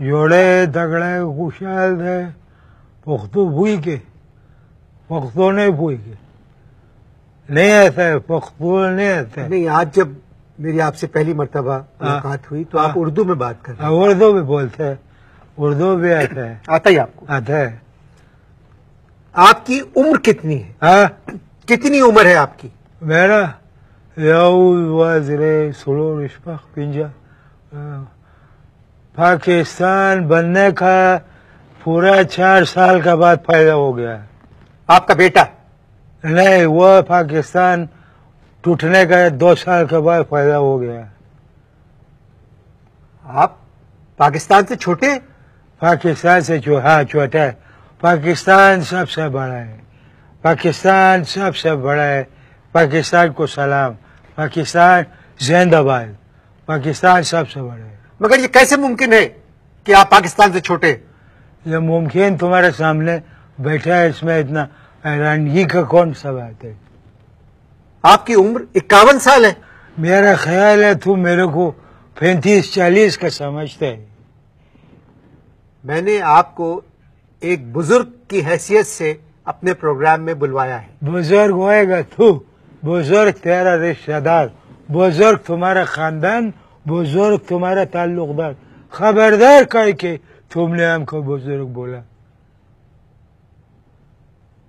जोड़े दगड़े कुशल थे पुख्तु भूई के पुख्तों ने भूई के। नहीं ऐसा है पुख्तु नहीं ऐसा। नहीं आज जब मेरी आपसे पहली मरतबा हाँ। मुलाकात हुई तो आप हाँ। उर्दू में बात कर रहे हाँ, उर्दू में बोलते हैं। उर्दू भी आता है आता ही आपको। आता है आपकी उम्र कितनी है? आ? कितनी उम्र है आपकी? मेरा याऊ वाजरे पिंजा। पाकिस्तान बनने का पूरा चार साल का बाद फ़ायदा हो गया। आपका बेटा? नहीं वो पाकिस्तान टूटने का दो साल के बाद फ़ायदा हो गया। आप पाकिस्तान से छोटे? पाकिस्तान से जो हाँ छोटा है। पाकिस्तान सबसे बड़ा है। पाकिस्तान सबसे बड़ा है। पाकिस्तान को सलाम। पाकिस्तान जिंदाबाद। पाकिस्तान सबसे बड़ा है। मगर ये कैसे मुमकिन है कि आप पाकिस्तान से छोटे? ये मुमकिन तुम्हारे सामने बैठा है इसमें इतना हैरानगी का कौन सा बात है? आपकी उम्र इक्यावन साल है। मेरा ख्याल है तुम मेरे को पैंतीस चालीस का समझते है। मैंने आपको एक बुज़ुर्ग की हैसियत से अपने प्रोग्राम में बुलवाया है। बुज़ुर्ग होएगा तू। बुज़ुर्ग तेरा रिश्तेदार। बुज़ुर्ग तुम्हारा खानदान बुज़ुर्ग तुम्हारा ताल्लुकदार खबरदार कह के तुमने हमको बुज़ुर्ग बोला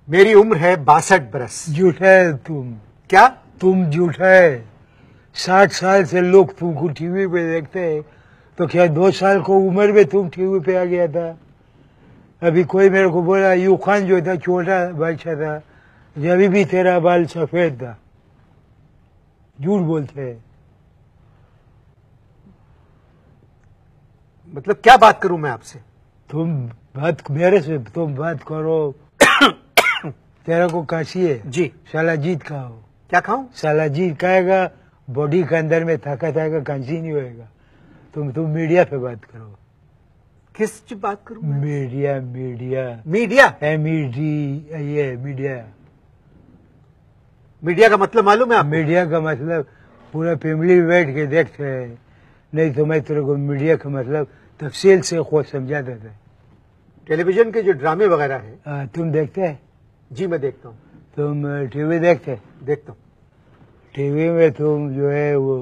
मेरी उम्र है बासठ बरस झूठा है तुम क्या तुम झूठा साठ साल से लोग तुमको टीवी पे देखते हैं तो क्या दो साल को उम्र में तुम टीवी पे आ गया था अभी कोई मेरे को बोला यू खान जो था छोटा बच्चा था जब भी तेरा बाल सफ़ेद था झूठ बोलते हैं मतलब क्या बात करूँ मैं आपसे? तुम बात मेरे से तुम बात करो। तेरा को काशी है। जी। साला जीत का क्या खाऊं? साला जीत खाएगा बॉडी के अंदर में ताकत आएगा कांसी नहीं होएगा। तुम तुम मीडिया पे बात करो। किस चीज़ बात करूँ मैं? Media media. Media? M E D ये मीडिया। मीडिया का मतलब मालूम है आपको? मीडिया का मतलब पूरा फैमिली बैठ के देखते हैं। नहीं तो मैं तेरे को मीडिया का मतलब तफसील से खुद समझा देता टेलीविज़न के जो ड्रामे वगैरह हैं हाँ, तुम देखते हैं? जी मैं देखता हूँ। तुम टीवी देखते हैं? देखता हूँ। टीवी में तुम जो है वो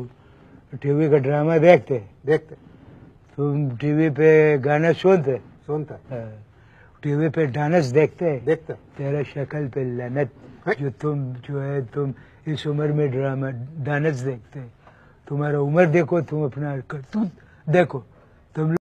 टीवी का ड्रामा देखते देखते तुम टीवी पे गाना सुनते हैं? सुनता हाँ, टीवी पे डांस देखते हैं? देखता तेरा शक्ल पे लनत जो तुम जो है तुम इस उम्र में ड्रामा डांस देखते हैं। तुम्हारा उम्र देखो तुम अपना करतूत देखो।